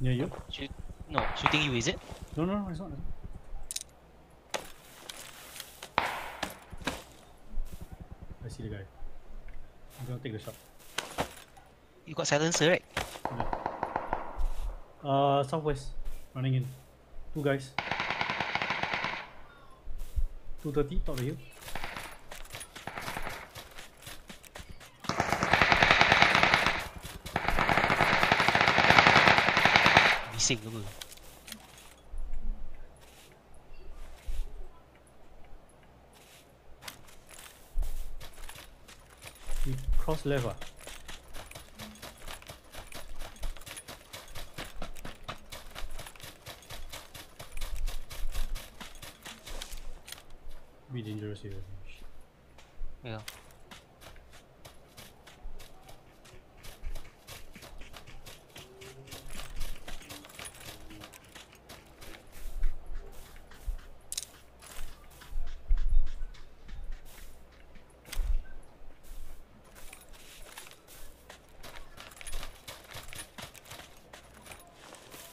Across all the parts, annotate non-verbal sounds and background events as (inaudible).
Near you? Shoot, no, shooting you, is it? No, no, no, it's not. I see the guy. I'm gonna take the shot. You got silencer, right? Uh, southwest. Running in. Two guys. 230, top of you. Bising ke apa? He cross left ah. Be dangerous here. Yeah.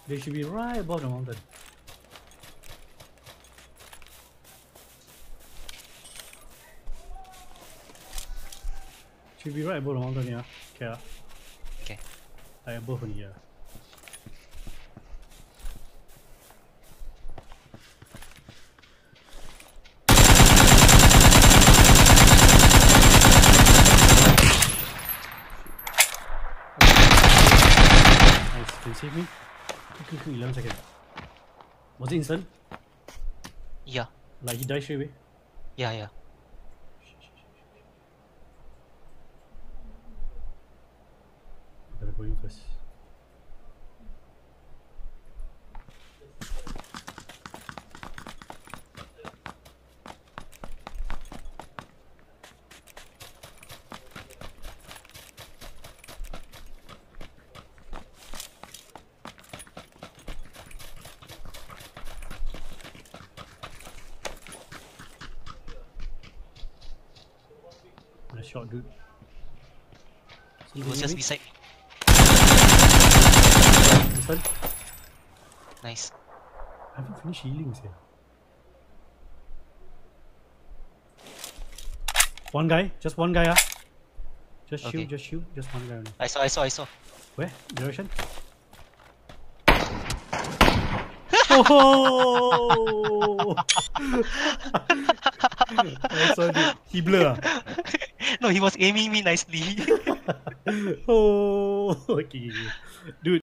They should be right above the mountain. Should be right above the mountain, yeah. Okay. Okay. Like above only, yeah. Nice, can you save me? Quick, quick, quick, 11 seconds. Was it instant? Yeah. Like he died straight away? Yeah, yeah. Better go in first. Shot, dude. He was just beside me. Instant? Nice. Ah, I haven't finished healing here. One guy, just one guy, ah. Just Okay. shoot, just shoot, just one guy only. Ah, I saw, I saw, I saw. Where? Direction? oh! oh, oh, oh (laughs) (laughs) I saw it. He blur. No, he was aiming me nicely. (laughs) oh, okay. dude.